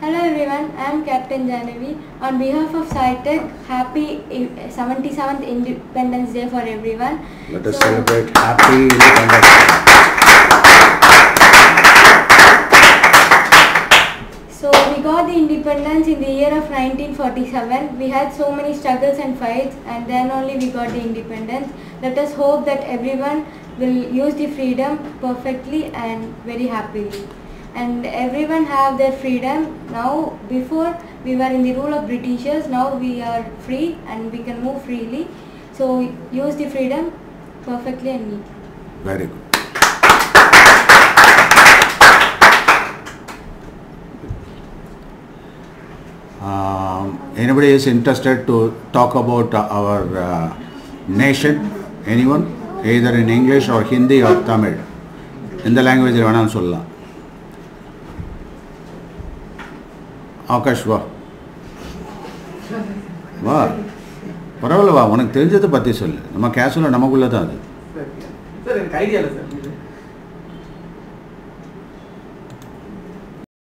Hello everyone, I am Captain Jahnavi. On behalf of Saitech, happy eh, 77th Independence Day for everyone. Let us So- celebrate happy independence. Day. So we got the independence in the year of 1947. We had so many struggles and fights and then only we got the independence. Let us hope that everyone will use the freedom perfectly and very happily And everyone have their freedom. Now before we were in the rule of Britishers, now we are free and we can move freely. So use the freedom perfectly and neatly. Very good. Um, anybody is interested to talk about uh, our uh, nation? Anyone? Either in English or Hindi or Tamil. எந்த லாங்குவேஜில் வேணாலும் சொல்லலாம் ஆகாஷ் வா. வா. பரவாயில்ல வா. உனக்கு தெரிஞ்சதை பற்றி சொல்லு. நம்ம கேஷுவலாக நமக்குள்ளே தான் அது.